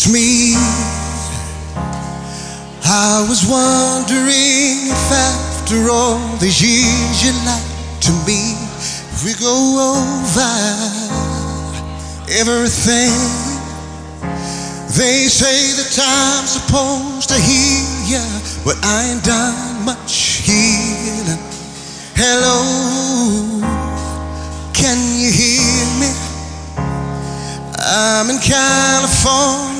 once meet. I was wondering if after all these years you'd like to me. If we go over everything. They say the time's supposed to heal ya, but I ain't done much healing. Hello, can you hear me? I'm in California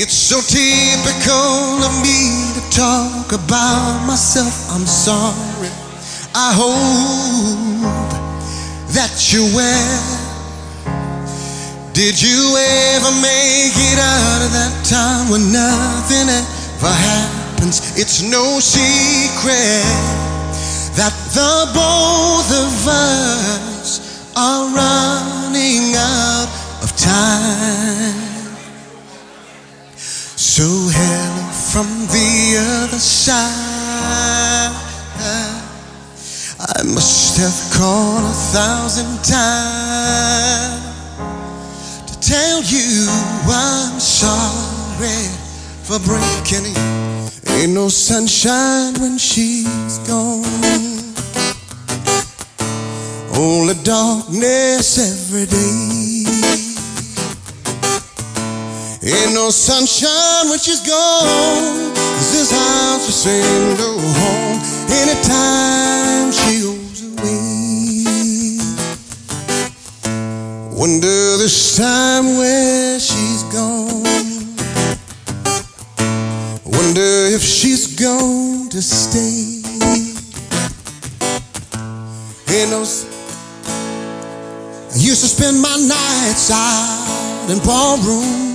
It's so typical of me to talk about myself. I'm sorry. I hope that you're well. Did you ever make it out of that time when nothing ever happens? It's no secret that the both of us are running out of time. So hello from the other side. I must have called a thousand times to tell you I'm sorry for breaking it. Ain't no sunshine when she's gone. Only darkness every day. Ain't no sunshine when she's gone. 'Cause this house just ain't no home anytime she goes away. Wonder this time where she's gone. Wonder if she's going to stay. Ain't no. I used to spend my nights out in ballroom.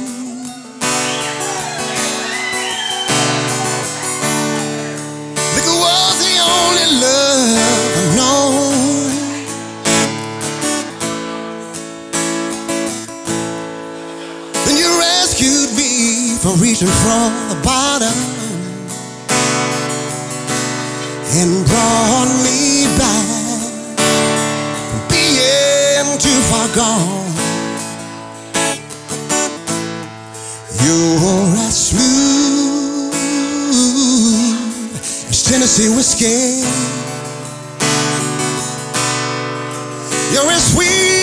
From reaching from the bottom and brought me back from being too far gone. You're as smooth as Tennessee whiskey. You're as sweet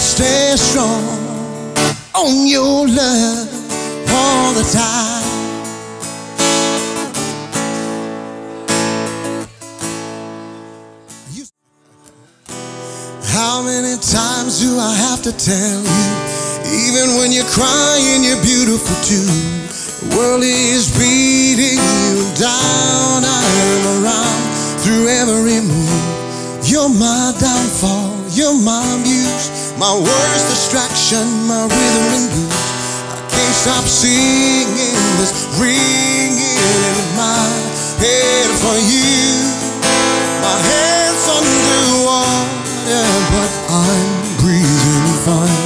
stay strong on your love all the time. How many times do I have to tell you? Even when you're crying, you're beautiful too. The world is beating you down. I'm around through every move. You're my downfall, you're my muse, my worst distraction, my rhythm and blues. I can't stop singing this ringing in my head for you. My head's underwater, but I'm breathing fine.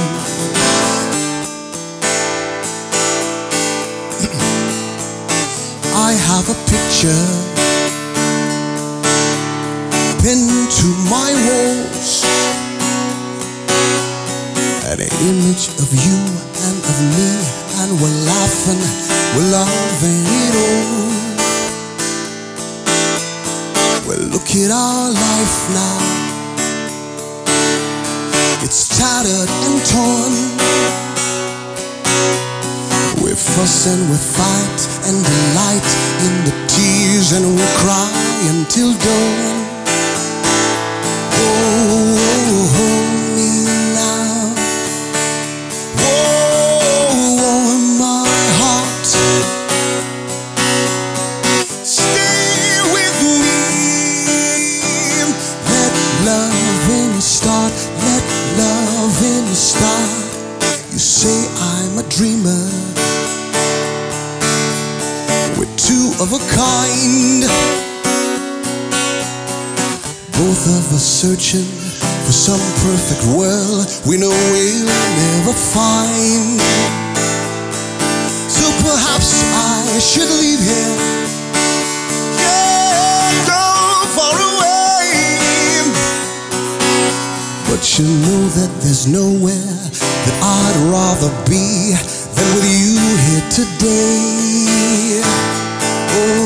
I have a picture of you and of me, and we're laughing, we're loving it all. Well, look at our life now. It's tattered and torn. We fuss and we fight and delight I'm a dreamer. We're two of a kind. Both of us searching for some perfect world we know we'll never find. So perhaps I should leave here. should know that there's nowhere that I'd rather be than with you here today. Oh.